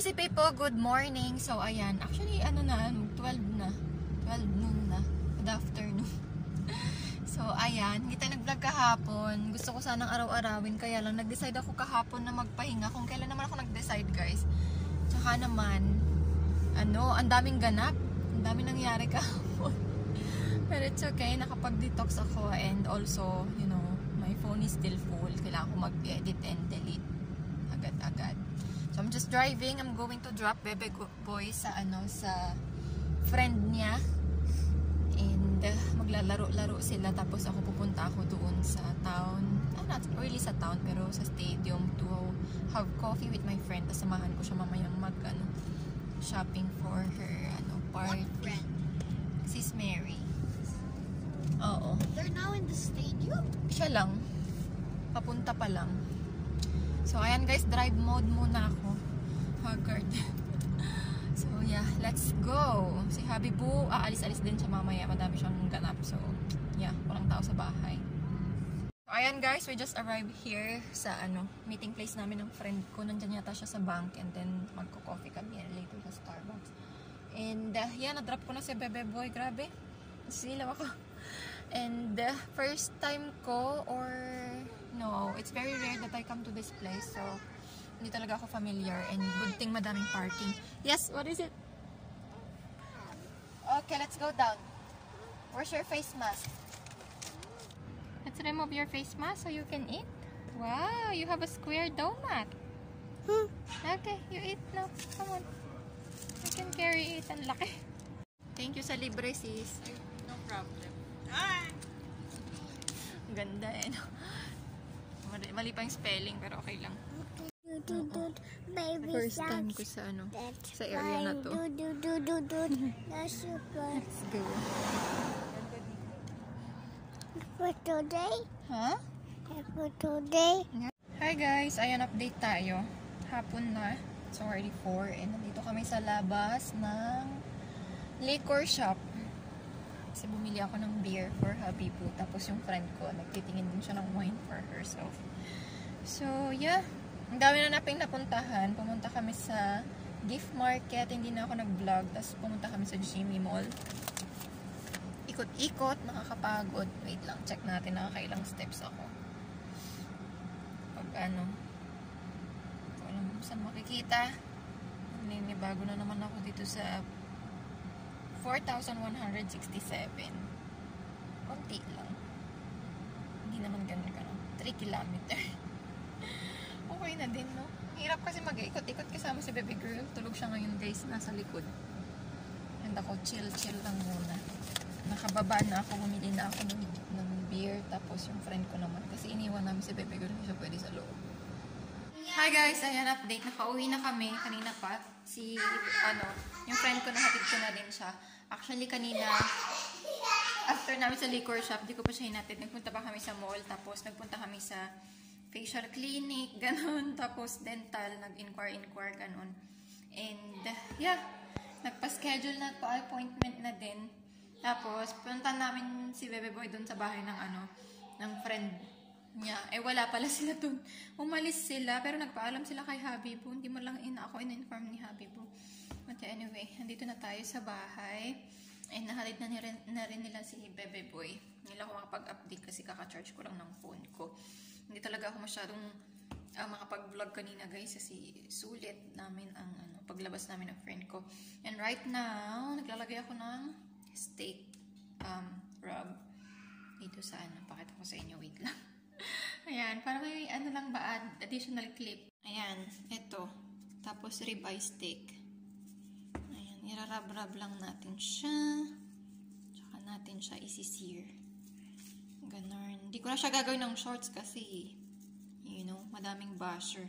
Mercy people, good morning. So, ayan. Actually, ano na, 12 na. 12 noon na. Good afternoon. so, ayan. Hindi tayo nag-vlog kahapon. Gusto ko sanang araw-arawin. Kaya lang, nag-decide ako kahapon na magpahinga. Kung kailan naman ako nag-decide, guys. Tsaka naman, ano, ang daming ganap. Ang daming nangyari kahapon. Pero it's okay. Nakapag-detox ako. And also, you know, my phone is still full. Kailangan ko mag-edit and delete agad-agad. So, I'm just driving. I'm going to drop Bebe Boy sa, ano, sa friend niya. And, uh, maglalaro-laro sila. Tapos, ako pupunta ako doon sa town. Ah, not really sa town, pero sa stadium to have coffee with my friend. Tapos, samahan ko siya mamayang mag, ano, shopping for her, ano, party. friend? Sis Mary. Oo. They're now in the stadium? Siya lang. Papunta pa lang. So, ayan guys, drive mode muna ako. Haggard. so, yeah, let's go. Si Habibu, aalis-alis din siya mamaya. Madami siyang ganap. So, yeah, walang tao sa bahay. So, ayan guys, we just arrived here sa ano, meeting place namin ng friend ko. Nandyan yata siya sa bank and then magko-coffee kami later sa Starbucks. And, uh, yeah, na-drop ko na si Bebe Boy. Grabe. Silaw ako. And uh, first time ko or no, it's very rare that I come to this place. So, hindi talaga ako familiar and good thing madaming parking. Yes, what is it? Okay, let's go down. Where's your face mask? Let's remove your face mask so you can eat. Wow, you have a square donut. Hmm. Okay, you eat now. Come on. You can carry it. Ang laki. Thank you sa libre, sis. No problem. Hi! Ang Ganda eh, no? Mali, mali pa yung spelling, pero okay lang. Baby First time ko sa ano, sa area na to. Let's go. For today? Ha? For today? Hi guys, ayan update tayo. Hapon na. It's already 4 and nandito kami sa labas ng liquor shop. Kasi bumili ako ng beer for Habibu. Tapos yung friend ko, nagtitingin din siya ng wine for herself. So, yeah. Ang dami na naping napuntahan. Pumunta kami sa gift market. Hindi na ako nag-vlog. Tapos pumunta kami sa Jimmy Mall. Ikot-ikot. Nakakapagod. Wait lang. Check natin nakakailang steps ako. Pag ano. Walang saan makikita. Ninibago na naman ako dito sa 4,167. Konti lang. Hindi naman ganun ganun. 3 kilometer. okay na din, no? Hirap kasi mag-ikot-ikot kasama si baby girl. Tulog siya ngayon, guys. Nasa likod. And ako, chill-chill lang muna. Nakababa na ako. Bumili na ako ng, ng beer. Tapos yung friend ko naman. Kasi iniwan namin si baby girl. Hindi pwede sa loob. Hi guys, ayan update. Nakauwi na kami kanina pa. Si, ano, yung friend ko nahatid ko na din siya. Actually, kanina, after namin sa liquor shop, di ko pa siya hinatid. Nagpunta pa kami sa mall, tapos nagpunta kami sa facial clinic, ganun. Tapos dental, nag-inquire-inquire, ganun. And, yeah, nagpa-schedule na pa-appointment na din. Tapos, punta namin si Bebe Boy doon sa bahay ng ano, ng friend niya. Eh, wala pala sila dun. Umalis sila, pero nagpaalam sila kay Habibu. Hindi mo lang ina ako in-inform ni Habibu. But anyway, nandito na tayo sa bahay. And nahalid na, rin, na rin nila si Bebe Boy. Hindi lang ako makapag-update kasi kaka-charge ko lang ng phone ko. Hindi talaga ako masyadong uh, makapag-vlog kanina guys kasi sulit namin ang ano, paglabas namin ng friend ko. And right now, naglalagay ako ng steak um, rub dito sa ano. Pakita ko sa inyo. Wait lang. Ayan, para may ano lang ba, add additional clip. Ayan, ito. Tapos ribeye steak. Ayan, irarab-rab lang natin siya. Tsaka natin siya isi-sear. Ganon. Hindi ko na siya gagawin ng shorts kasi, you know, madaming basher.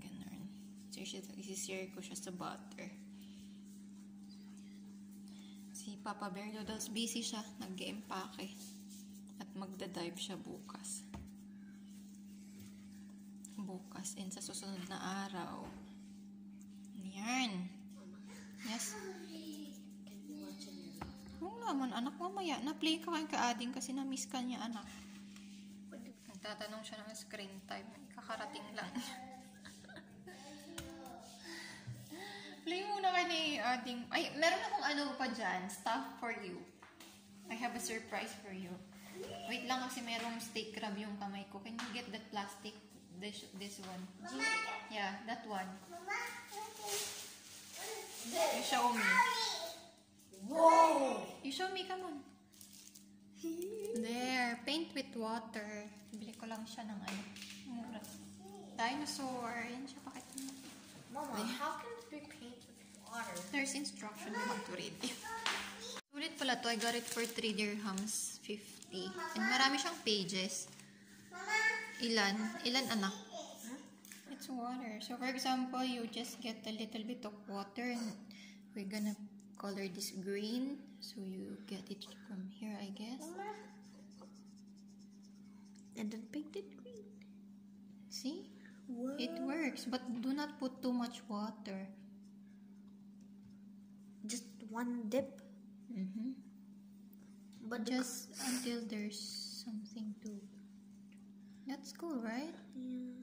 Ganon. So, isi-sear ko siya sa butter. Si Papa Bear Doodles, busy siya. Nag-empake. At magda-dive siya bukas. Bukas. And sa susunod na araw. Yan. naman, anak, mamaya, na-play ka kay kaading kasi na-miss ka niya, anak. Nagtatanong siya ng screen time. Kakarating lang. play muna kayo ni ading. Ay, meron akong ano pa dyan. Stuff for you. I have a surprise for you. Wait lang kasi merong steak crab yung kamay ko. Can you get that plastic? This, this one. Mama. Yeah, that one. Mama. You show me. You show me, come on. There, paint with water. Bili ko lang siya ng ano. Mura. Dinosaur. Yan siya, pakita mo. Mama, how can we paint with water? There's instruction have to read. Sulit pala to. I got it for 3 dirhams, 50. And marami siyang pages. Ilan? Ilan anak? It's water. So for example, you just get a little bit of water and we're gonna color this green. So you get it from here, I guess. And then paint it green. See? Wow. It works, but do not put too much water. Just one dip. Mm-hmm. But Just until there's something to. That's cool, right? Yeah.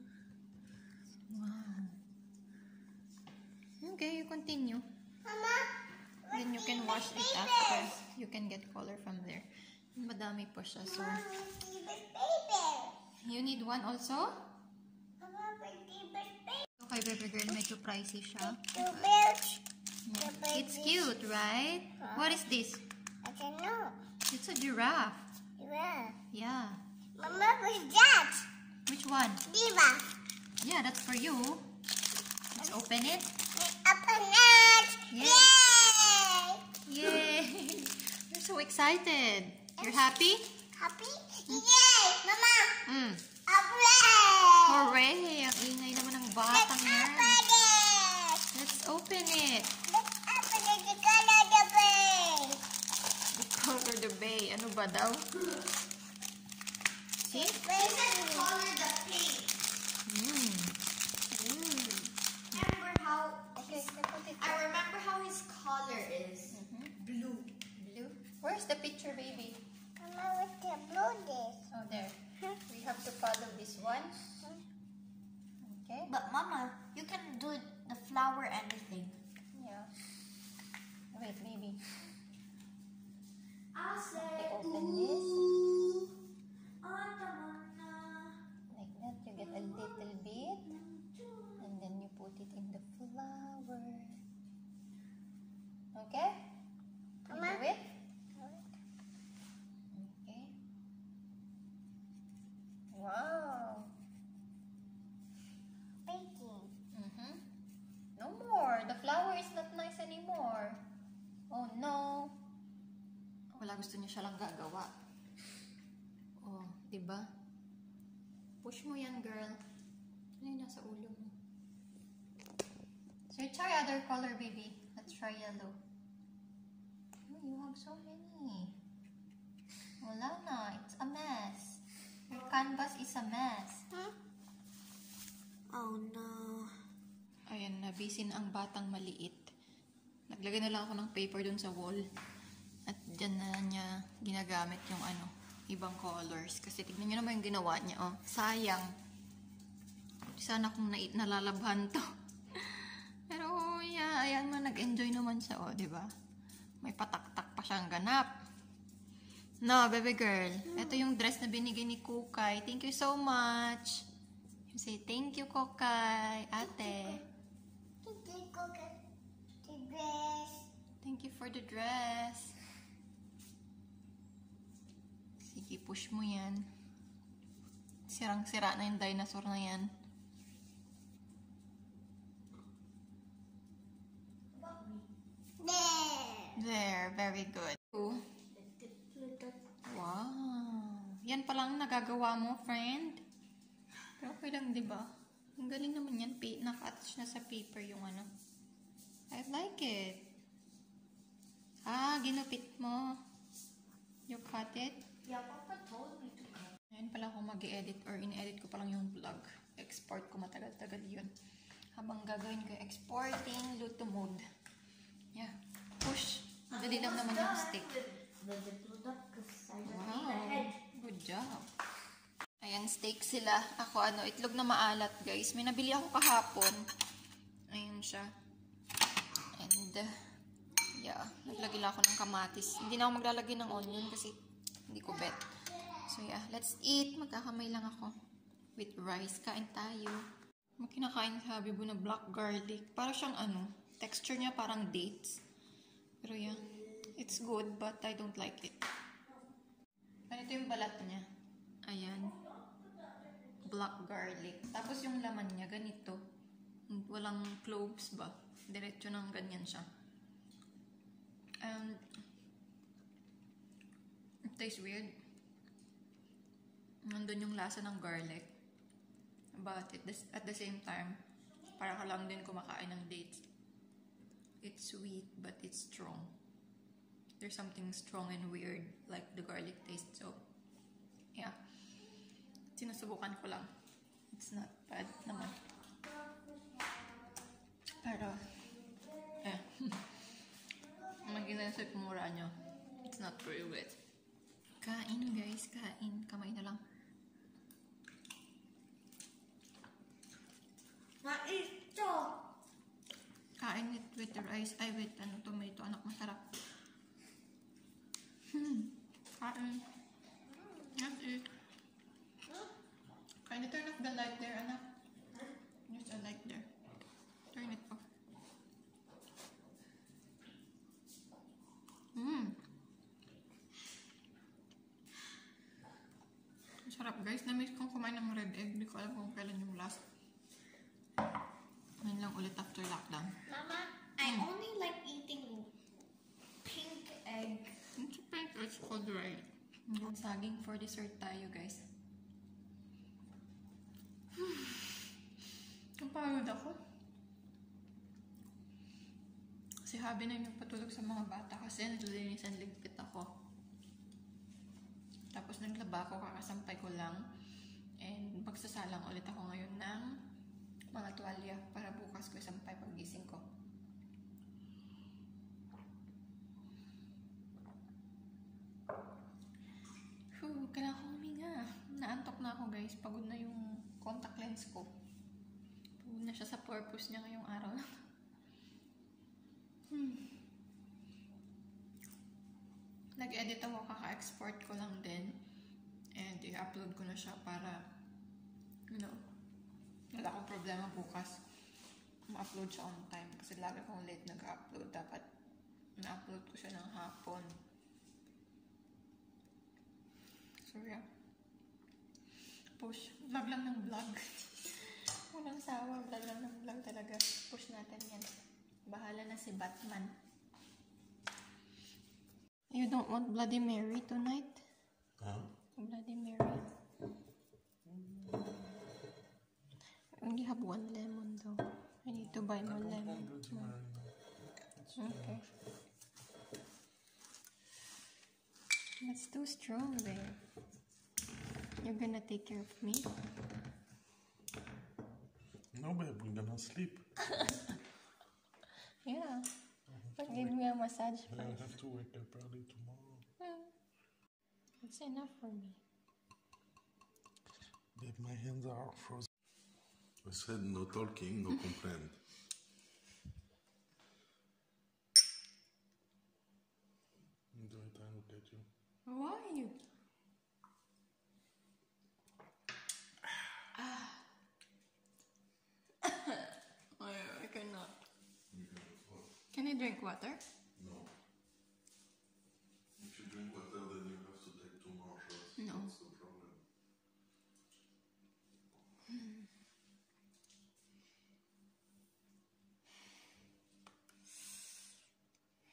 Wow. Okay, you continue. Then you can wash it after. You can get color from there. Madami po siya. So, you need one also? Okay, baby girl, medyo pricey siya. It's cute, right? What is this? I don't know. It's a giraffe. Yeah. Yeah. Mama, what's that? Which one? Diva. Yeah, that's for you. Let's open it. Open it. Yeah. Yay! You're so excited. You're happy? Happy? Yay! Mama, Mm. it. Hooray! Ang ingay naman ng batang yan. Open it. Let's open it. Let's open it. The color the bay. The color the bay. Ano ba daw? See? color the pink. The picture, baby? Gusto niya siya lang gagawa. Oh, di ba? Push mo yan, girl. Ano yung nasa ulo mo? So, try other color, baby. Let's try yellow. Oh, you have so many. Wala na. It's a mess. Your canvas is a mess. Oh no. Ayan, na busy na ang batang maliit. Naglagay na lang ako ng paper dun sa wall. At dyan na niya ginagamit yung ano, ibang colors. Kasi tignan niyo naman yung ginawa niya, oh. Sayang. Sana kung nait nalalabhan to. Pero, yeah, ayan na, nag-enjoy naman siya, oh, di ba? May pataktak pa siyang ganap. No, baby girl. Ito yung dress na binigay ni Kukay. Thank you so much. You say, thank you, Kukay. Ate. The cookie. The dress. Thank you for the dress. Sige, push mo yan. Sirang-sira na yung dinosaur na yan. There. There, very good. Wow. Yan palang nagagawa mo, friend. Pero okay lang, di ba? Ang galing naman yan. Naka-attach na sa paper yung ano. I like it. Ah, ginupit mo. You cut it? Yeah, Papa told me to go. Ngayon pala ako mag edit or in-edit ko pa lang yung vlog. Export ko matagal-tagal yun. Habang gagawin ko exporting, luto mode. Yeah. Push. Madali lang naman yung stick. Wow. Good job. Ayan, steak sila. Ako ano, itlog na maalat guys. May nabili ako kahapon. Ayun siya. And And, yeah, naglagay lang ako ng kamatis. Hindi na ako maglalagay ng onion kasi hindi ko bet. So, yeah, let's eat. Magkakamay lang ako with rice. Kain tayo. May kinakain sa Habibo na black garlic. Para siyang ano, texture niya parang dates. Pero yeah, it's good but I don't like it. Ganito yung balat niya. Ayan. Black garlic. Tapos yung laman niya, ganito. Walang cloves ba? Diretso ng ganyan siya. And tastes weird. Nandun yung lasa ng garlic. But at the, at the same time, para ka lang din kumakain ng dates. It's sweet, but it's strong. There's something strong and weird, like the garlic taste. So, yeah. Sinusubukan ko lang. It's not bad naman. Pero, eh. Mag-inasip mura nyo. It's not very good. Kain guys, kain. Kamay na lang. Maito! Kain it with rice. Ay, with ano, tomato. Anak, masarap. Hmm. Kain. Let's eat. Can you turn off the light there, anak? There's a light there. Turn it off. Hmm. Sarap guys. Na-miss kong kumain ng red egg. Hindi ko alam kung kailan yung last. Ngayon lang ulit after lockdown. Mama, I only like eating pink egg. It's pink, it's called right. Saging for dessert tayo, guys. Napagod ako. Si Habi na yung nagpatulog sa mga bata kasi naglilinis ang ligpit ako. Tapos naglaba ako, kakasampay ko lang. And magsasalang ulit ako ngayon ng mga tuwalya para bukas ko isampay pagising ko. Whew, kailangan ko huminga. Naantok na ako guys. Pagod na yung contact lens ko. Pagod na siya sa purpose niya ngayong araw na. hmm. Nag-edit ako, kaka-export ko lang din. And i-upload ko na siya para, you know, wala akong problema bukas. Ma-upload siya on time. Kasi lagi akong late nag-upload. Dapat na-upload ko siya ng hapon. So, yeah. Push. Vlog lang ng vlog. Walang sawa. Vlog lang ng vlog talaga. Push natin yan. Bahala na si Batman. You don't want Bloody Mary tonight? Huh? Bloody Mary. I only have one lemon though. I need to buy more lemon. Okay. That's too strong there. You're gonna take care of me? No, babe, we're gonna sleep. Yeah. But give me a massage I first. have to wake up early tomorrow. Hmm. That's enough for me. Babe, my hands are frozen. I said no talking, no complaint. Enjoy time look at you. Why? Drink water? No. If you drink water, then you have to take two more shots. No. That's the problem.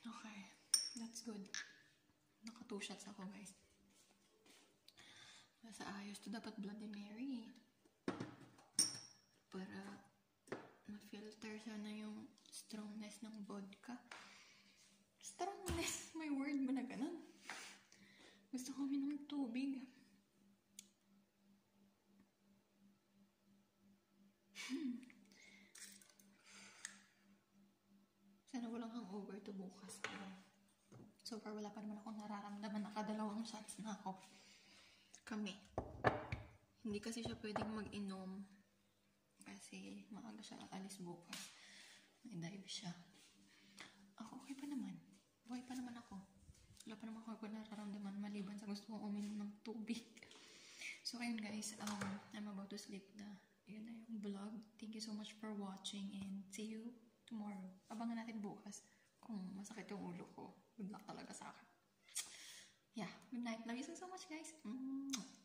Okay. That's good. Naka two shots ako, guys. Nasa ayos to. Dapat Bloody Mary. Para ma-filter sana yung strongness ng vodka. Strongness? May word ba na ganun? Gusto ko minom tubig. Hmm. Sana walang hangover to bukas. So far, wala pa naman akong nararamdaman. Nakadalawang shots na ako. Kami. Hindi kasi siya pwedeng mag-inom. Kasi maaga siya alis bukas. May dive siya. ako okay pa naman. Okay pa naman ako. Wala pa naman ako nararamdaman maliban sa gusto kong uminom ng tubig. So, ayun guys, um, I'm about to sleep na. Yun na yung vlog. Thank you so much for watching and see you tomorrow. Abangan natin bukas kung masakit yung ulo ko. Good luck talaga sa akin. Yeah, good night. Love you so, so much guys. Mm.